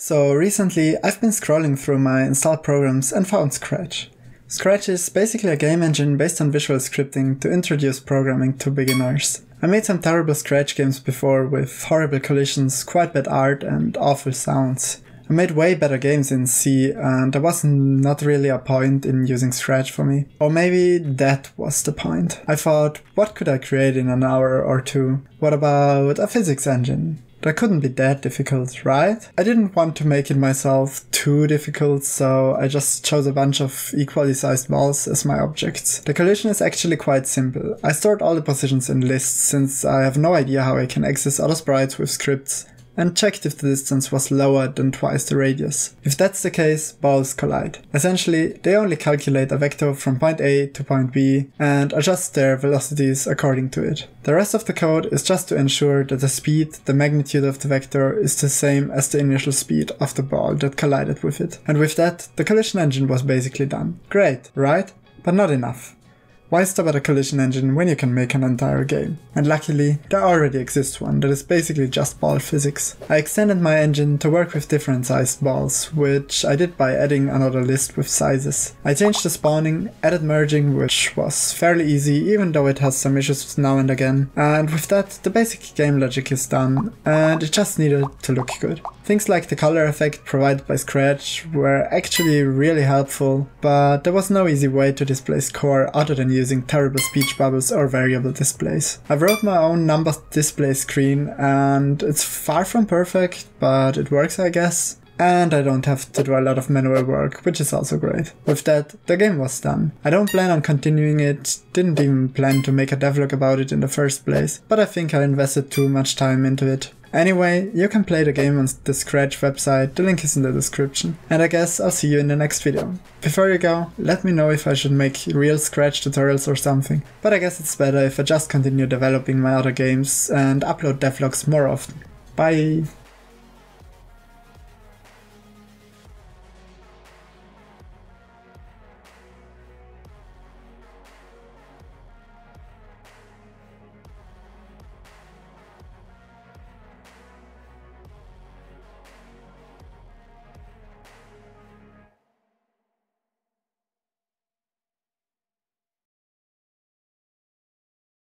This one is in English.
So recently I've been scrolling through my installed programs and found Scratch. Scratch is basically a game engine based on visual scripting to introduce programming to beginners. I made some terrible Scratch games before with horrible collisions, quite bad art and awful sounds. I made way better games in C and there was not really a point in using Scratch for me. Or maybe that was the point. I thought, what could I create in an hour or two? What about a physics engine? That couldn't be that difficult, right? I didn't want to make it myself too difficult, so I just chose a bunch of equally sized balls as my objects. The collision is actually quite simple. I stored all the positions in lists since I have no idea how I can access other sprites with scripts and checked if the distance was lower than twice the radius. If that's the case, balls collide. Essentially, they only calculate a vector from point A to point B and adjust their velocities according to it. The rest of the code is just to ensure that the speed, the magnitude of the vector is the same as the initial speed of the ball that collided with it. And with that, the collision engine was basically done. Great, right? But not enough. Why stop at a collision engine when you can make an entire game? And luckily, there already exists one that is basically just ball physics. I extended my engine to work with different sized balls, which I did by adding another list with sizes. I changed the spawning, added merging, which was fairly easy even though it has some issues now and again, and with that the basic game logic is done, and it just needed to look good. Things like the color effect provided by Scratch were actually really helpful, but there was no easy way to display score other than using terrible speech bubbles or variable displays. I wrote my own number display screen and it's far from perfect, but it works I guess. And I don't have to do a lot of manual work, which is also great. With that, the game was done. I don't plan on continuing it, didn't even plan to make a devlog about it in the first place, but I think I invested too much time into it. Anyway, you can play the game on the Scratch website, the link is in the description. And I guess I'll see you in the next video. Before you go, let me know if I should make real Scratch tutorials or something. But I guess it's better if I just continue developing my other games and upload devlogs more often. Bye!